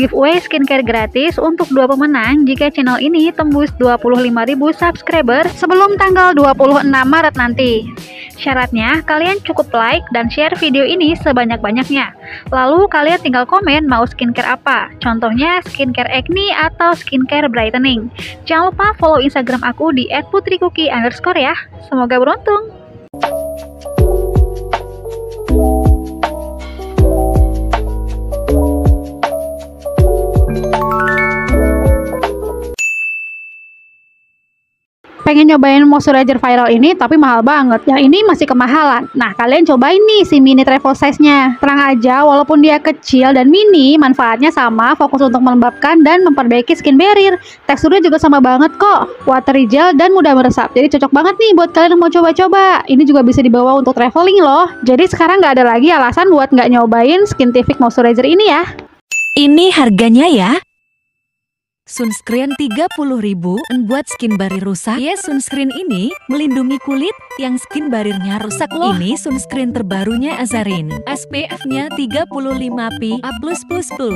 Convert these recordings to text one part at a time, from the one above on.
giveaway skincare gratis untuk dua pemenang jika channel ini tembus 25.000 subscriber sebelum tanggal 26 Maret nanti. Syaratnya, kalian cukup like dan share video ini sebanyak-banyaknya. Lalu kalian tinggal komen mau skincare apa. Contohnya skincare acne atau skincare brightening. Jangan lupa follow Instagram aku di @putrikuki underscore ya. Semoga beruntung. Pengen nyobain moisturizer viral ini tapi mahal banget. Yang ini masih kemahalan. Nah, kalian cobain nih si mini travel size-nya. Terang aja, walaupun dia kecil dan mini, manfaatnya sama, fokus untuk melembabkan dan memperbaiki skin barrier. Teksturnya juga sama banget kok. Watery gel dan mudah meresap. Jadi cocok banget nih buat kalian yang mau coba-coba. Ini juga bisa dibawa untuk traveling loh. Jadi sekarang nggak ada lagi alasan buat nggak nyobain Skintific Moisturizer ini ya. Ini harganya ya. Sunscreen 30.000 buat skin barrier rusak. Ya, sunscreen ini melindungi kulit yang skin barriernya rusak loh. Ini sunscreen terbarunya Azarin. SPF-nya 35 A+++.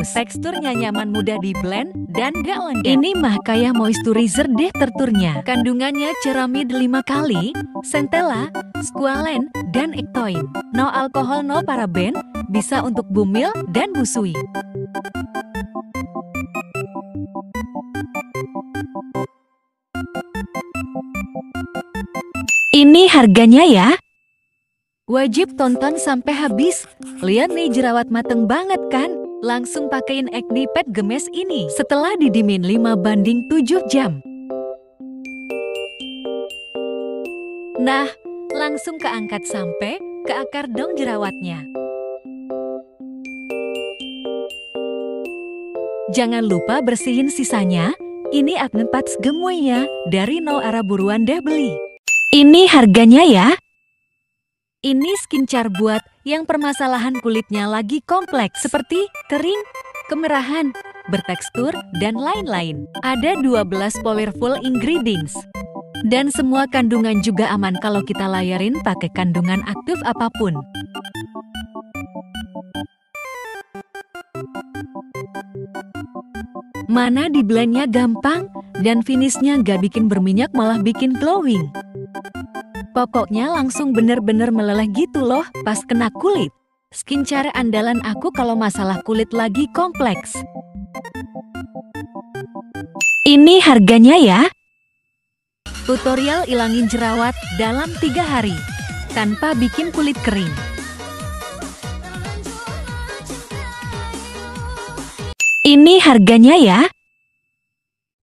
Teksturnya nyaman mudah di blend dan gak lengket. Ini mah kayak moisturizer deh terturnya. Kandungannya ceramid 5 kali, centella, squalene, dan ectoin. No alkohol, no paraben, bisa untuk bumil dan busui. Ini harganya ya. Wajib tonton sampai habis. Lihat nih jerawat mateng banget kan? Langsung pakein acne pad gemes ini setelah didimin 5 banding 7 jam. Nah, langsung keangkat sampai ke akar dong jerawatnya. Jangan lupa bersihin sisanya. Ini acne pads gemoynya dari No Ara buruan deh beli. Ini harganya ya. Ini skincare buat yang permasalahan kulitnya lagi kompleks seperti kering, kemerahan, bertekstur, dan lain-lain. Ada 12 powerful ingredients. Dan semua kandungan juga aman kalau kita layarin pakai kandungan aktif apa pun. Mana di blendnya gampang dan finishnya gak bikin berminyak malah bikin glowing. Pokoknya langsung bener-bener meleleh gitu loh pas kena kulit. Skincare andalan aku kalau masalah kulit lagi kompleks. Ini harganya ya. Tutorial ilangin jerawat dalam tiga hari. Tanpa bikin kulit kering. Ini harganya ya.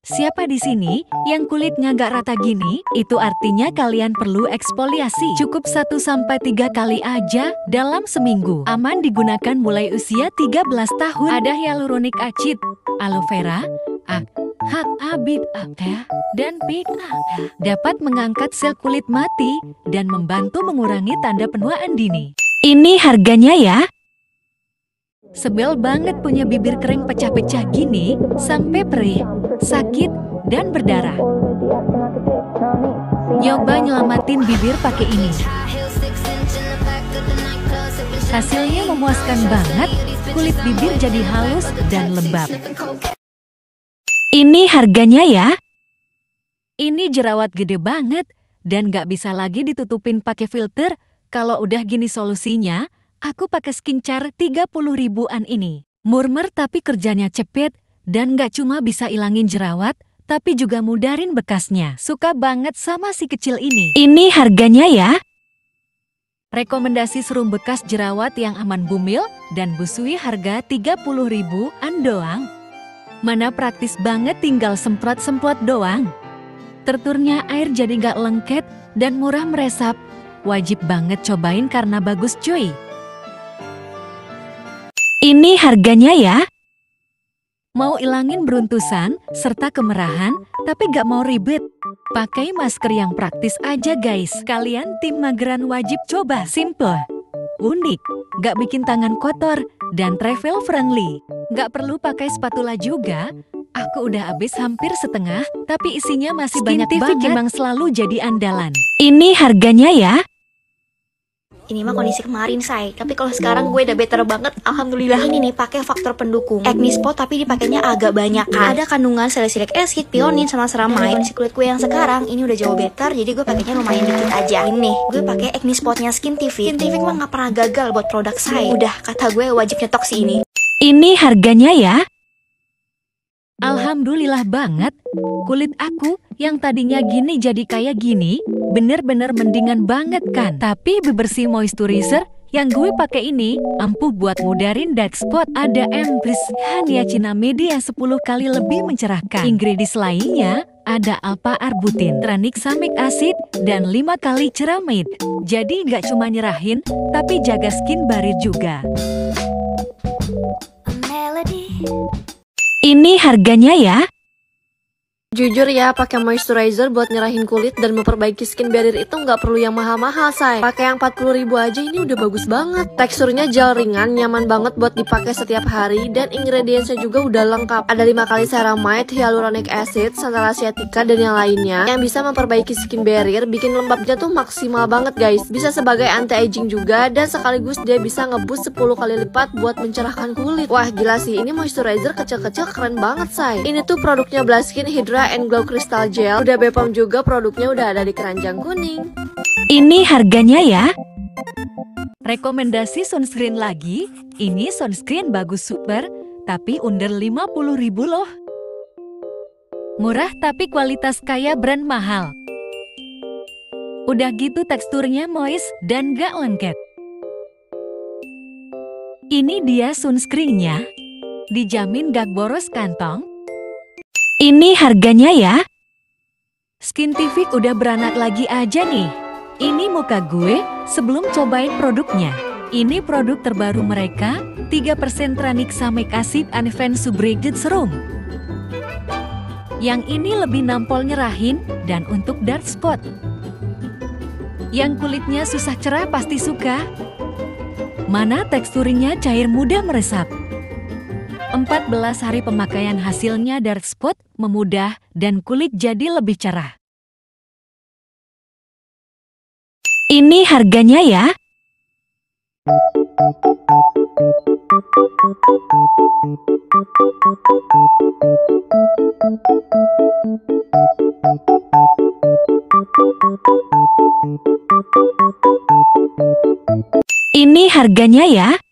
Siapa di sini yang kulitnya gak rata gini? Itu artinya kalian perlu eksfoliasi. Cukup 1-3 kali aja dalam seminggu. Aman digunakan mulai usia 13 tahun. Ada hyaluronic acid, aloe vera, ak, hak abid akta, dan pik Dapat mengangkat sel kulit mati dan membantu mengurangi tanda penuaan dini. Ini harganya ya. Sebel banget punya bibir kering pecah-pecah gini sampai perih, sakit, dan berdarah. Nyoba nyelamatin bibir pakai ini. Hasilnya memuaskan banget, kulit bibir jadi halus dan lembab. Ini harganya ya. Ini jerawat gede banget dan gak bisa lagi ditutupin pakai filter. Kalau udah gini solusinya, Aku pakai skincare 30 ribuan ini. Murmer tapi kerjanya cepet dan gak cuma bisa ilangin jerawat, tapi juga mudarin bekasnya. Suka banget sama si kecil ini. Ini harganya ya. Rekomendasi serum bekas jerawat yang aman bumil dan busui harga 30 ribuan doang. Mana praktis banget tinggal semprot-semprot doang. Terturnya air jadi gak lengket dan murah meresap. Wajib banget cobain karena bagus cuy. Ini harganya ya. Mau ilangin beruntusan serta kemerahan, tapi gak mau ribet. Pakai masker yang praktis aja guys. Kalian tim mageran wajib coba. Simple, unik, gak bikin tangan kotor, dan travel friendly. Gak perlu pakai spatula juga. Aku udah habis hampir setengah, tapi isinya masih banyak banget. emang selalu jadi andalan. Ini harganya ya. Ini mah kondisi kemarin, say. Tapi kalau sekarang gue udah better banget. Alhamdulillah. Ini nih pakai faktor pendukung. Acne spot tapi dipakainya agak banyak kan. Ada kandungan salicylic acid, pionin sama ceramide. Kondisi kulit gue yang sekarang ini udah jauh better. Jadi gue pakainya lumayan dikit aja. Ini gue pakai acne spotnya Skin TV. Skin TV mah nggak pernah gagal buat produk saya. Udah kata gue wajib nyetok sih ini. Ini harganya ya. Alhamdulillah banget. Kulit aku yang tadinya gini jadi kayak gini, bener-bener mendingan banget kan. Tapi bebersih moisturizer yang gue pakai ini ampuh buat mudarin dark spot. Ada Empress Niacinamide yang 10 kali lebih mencerahkan. Ingredients lainnya ada alpha arbutin, tranexamic acid, dan 5 kali ceramide. Jadi nggak cuma nyerahin, tapi jaga skin barrier juga. Ini harganya ya. Jujur ya, pakai moisturizer buat nyerahin kulit dan memperbaiki skin barrier itu nggak perlu yang mahal-mahal, say. Pakai yang 40 ribu aja ini udah bagus banget. Teksturnya gel ringan, nyaman banget buat dipakai setiap hari, dan ingredientsnya juga udah lengkap. Ada 5 kali ceramide, hyaluronic acid, santal asiatica, dan yang lainnya yang bisa memperbaiki skin barrier, bikin lembabnya tuh maksimal banget, guys. Bisa sebagai anti-aging juga, dan sekaligus dia bisa ngebus 10 kali lipat buat mencerahkan kulit. Wah, gila sih, ini moisturizer kecil-kecil keren banget, say. Ini tuh produknya Blaskin Hydra and Glow Crystal Gel. Udah Bepom juga produknya udah ada di keranjang kuning. Ini harganya ya. Rekomendasi sunscreen lagi. Ini sunscreen bagus super, tapi under 50 ribu loh. Murah tapi kualitas kaya brand mahal. Udah gitu teksturnya moist dan gak lengket. Ini dia sunscreennya. Dijamin gak boros kantong, ini harganya ya. Skintific udah beranak lagi aja nih. Ini muka gue sebelum cobain produknya. Ini produk terbaru mereka, 3% tranexamic acid advanced subbraided serum. Yang ini lebih nampol nyerahin dan untuk dark spot. Yang kulitnya susah cerah pasti suka. Mana teksturnya cair mudah meresap. 14 hari pemakaian hasilnya dark spot memudah dan kulit jadi lebih cerah. Ini harganya ya. Ini harganya ya.